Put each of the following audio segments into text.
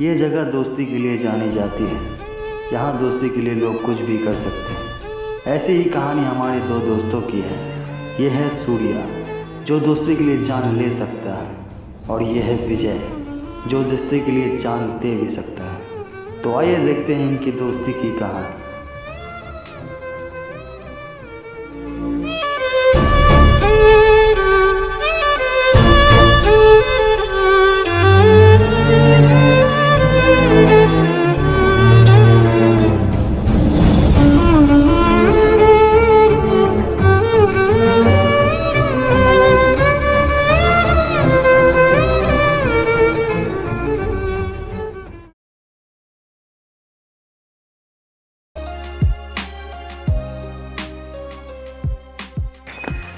ये जगह दोस्ती के लिए जानी जाती है। यहाँ दोस्ती के लिए लोग कुछ भी कर सकते हैं। ऐसी ही कहानी हमारे दो दोस्तों की है। ये है सूर्या, जो दोस्ती के लिए जान ले सकता है। और यह है विजय, जो दोस्ती के लिए जान दे भी सकता है। तो आइए देखते हैं इनकी दोस्ती की कहानी।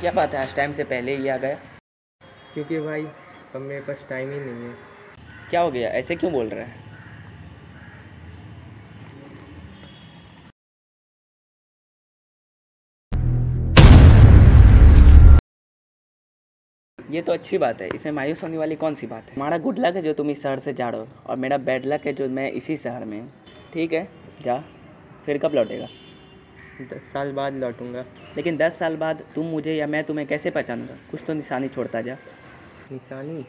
क्या बात है? आज टाइम से पहले ही आ गया। क्योंकि भाई, अब मेरे पास टाइम ही नहीं है। क्या हो गया? ऐसे क्यों बोल रहे हैं? ये तो अच्छी बात है। इसमें मायूस होने वाली कौन सी बात है? हमारा गुड लक है जो तुम इस शहर से जा रहे हो और मेरा बैड लक है जो मैं इसी शहर में हूँ। ठीक है? जा। फिर कब लौटेगा? दस साल बाद लौटूँगा। लेकिन दस साल बाद तुम मुझे या मैं तुम्हें कैसे पहचानूँगा? कुछ तो निशानी छोड़ता जा। निशानी?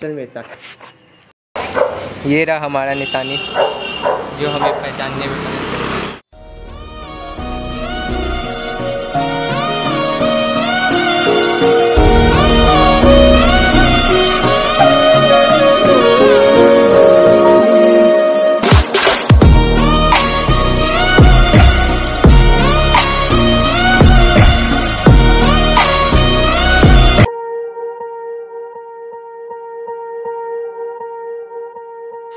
चल मेरे साथ। ये रहा हमारा निशानी जो हमें पहचानने में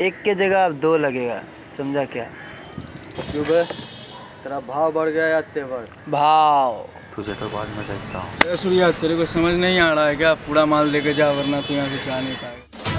एक के जगह अब दो लगेगा। समझा क्या? क्यों बे? तेरा भाव बढ़ गया या तेवर। भाव। तुझे तो बाद में देखता हूँ। सूर्या तेरे को समझ नहीं आ रहा है क्या? पूरा माल लेके जा वरना तू यहाँ से जा नहीं पाएगा।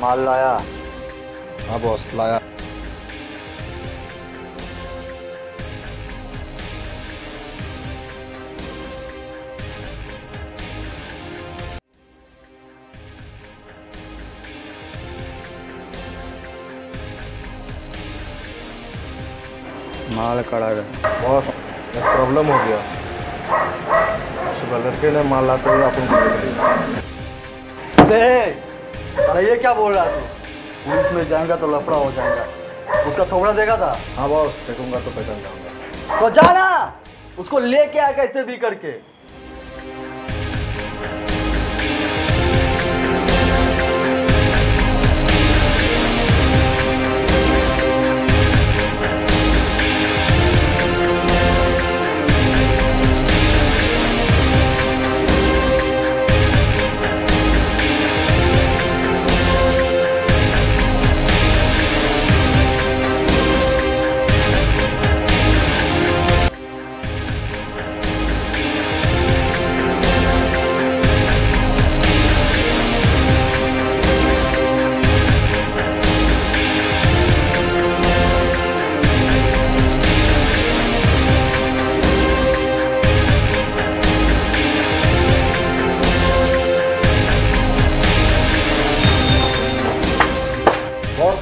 माल लाया। हाँ बॉस लाया। माल कड़ा गया बॉस एक प्रॉब्लम हो गया। सुबह लड़के ने माल लाते हुए अपन को अरे ये क्या बोल रहा तू? पुलिस में जाएगा तो लफड़ा हो जाएगा। उसका थोड़ा देखा था? हाँ बॉस देखूँगा तो पहचान जाऊँगा। तो जाना उसको लेके आ कैसे भी करके।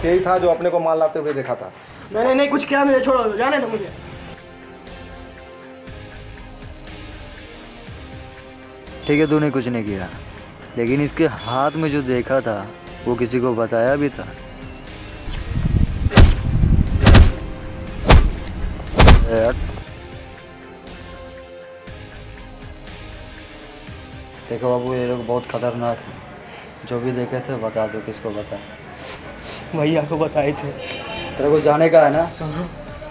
यही था जो अपने को माल लाते हुए देखा था। मैंने नहीं कुछ किया मुझे छोड़ो जाने दो मुझे। ठीक है तूने कुछ नहीं किया। लेकिन इसके हाथ में जो देखा था वो किसी को बताया भी था। देखो बाबू ये लोग बहुत खतरनाक हैं। जो भी देखे थे बता दो किसको बता भैया को बताए थे। तेरे को जाने का है ना?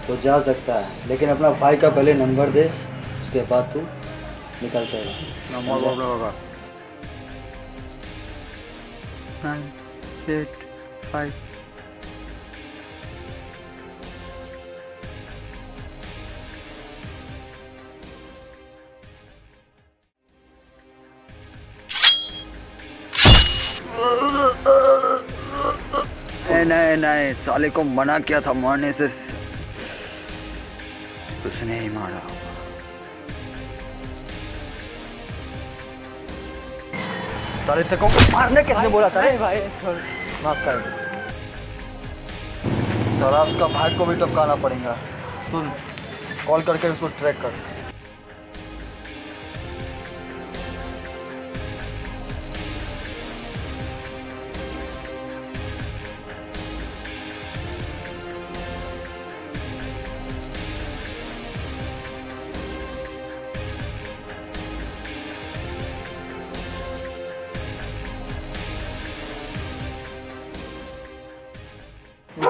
तो जा सकता है। लेकिन अपना भाई का पहले नंबर दे उसके बाद तू निकल कर Five. नाइन एट फाइव नहीं नहीं नहीं साले को मना किया था मारने से। कुछ नहीं मारा। साले तेरे को मारने किसने बोला था रे? माफ़ कर। साला उसका भाई को भी टपकाना पड़ेगा। सुन कॉल करके उसको ट्रैक कर।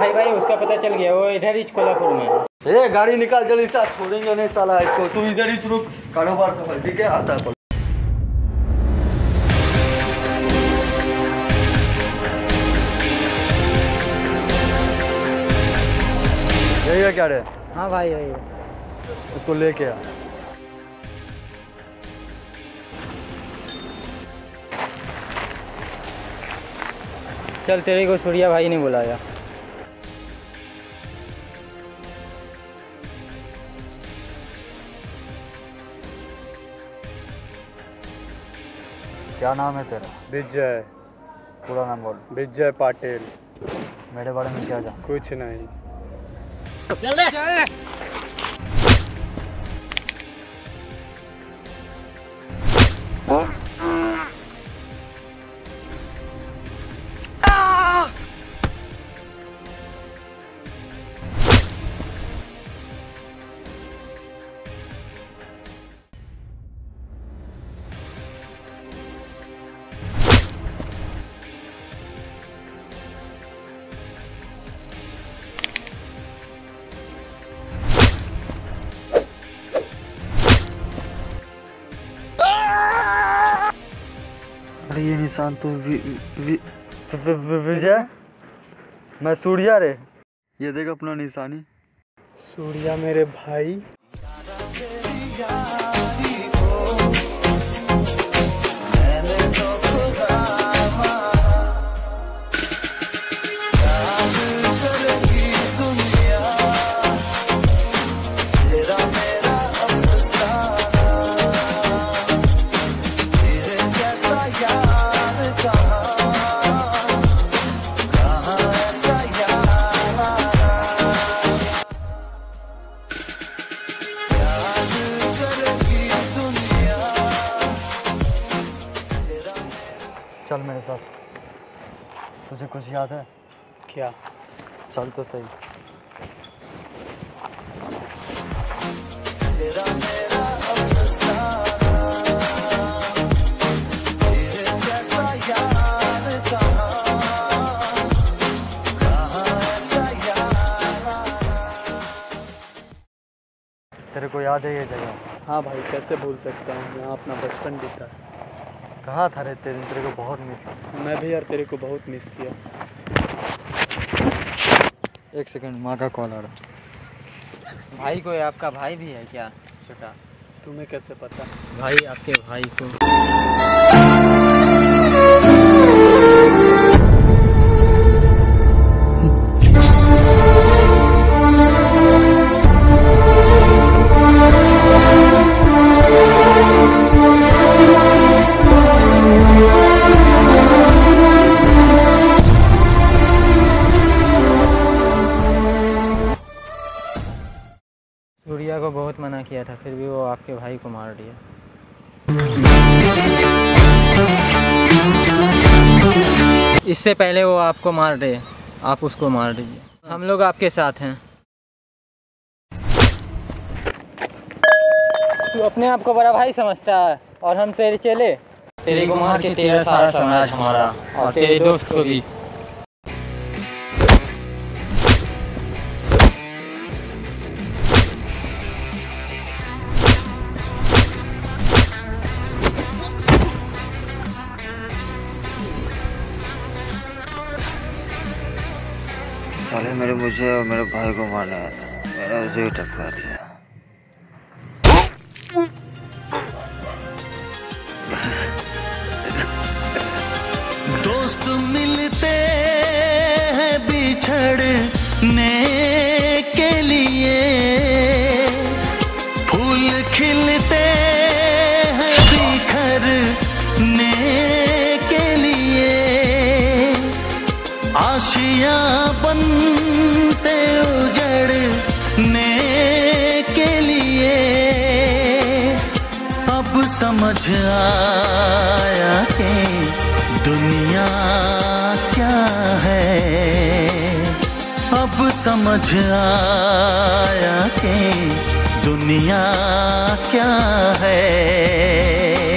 भाई भाई उसका पता चल गया वो इधर ही कोल्हापुर में ए गाड़ी निकाल जल्दी से छोड़ेंगे नहीं साला इसको। तू इधर ही रुक कारोबार सफल ठीक है? आता है यही है क्या रे? हाँ भाई भाई उसको लेके आ। चल तेरे को सूर्या भाई ने बुलाया। क्या नाम है तेरा? विजय। पूरा नाम बोल। विजय पाटिल। मेरे बारे में क्या जान कुछ नहीं। ये निशान तो विजय? मैं सूर्या रे। ये देख अपना निशानी। सूर्या मेरे भाई। क्या। चल तो सही। तेरे को याद है ये जगह? हाँ भाई कैसे भूल सकता हूँ यहाँ अपना बचपन बीता कहाँ था रे तेरे? तेरे को बहुत मिस किया। मैं भी यार तेरे को बहुत मिस किया। एक सेकंड माँ का कॉल आ रहा। भाई को आपका भाई भी है क्या? छोटा। तुम्हें कैसे पता? भाई आपके भाई को आपके भाई को मार दिया। इससे पहले वो आपको मार दे, आप उसको मार दीजिए। हम लोग आपके साथ हैं। तू अपने आप को बड़ा भाई समझता है, और हम तेरे चेले। तेरे को मार के तेरा सारा समाज हमारा, और तेरे दोस्त को भी। साले मेरे मुझे और मेरे भाई को मारने आया था मैंने उसे ही टपका दिया। दोस्त मिलते हैं बिछड़ने के लिए। फूल खिलते हैं बिखरने के लिए। आशियाँ समझ आया कि दुनिया क्या है? अब समझ आया कि दुनिया क्या है?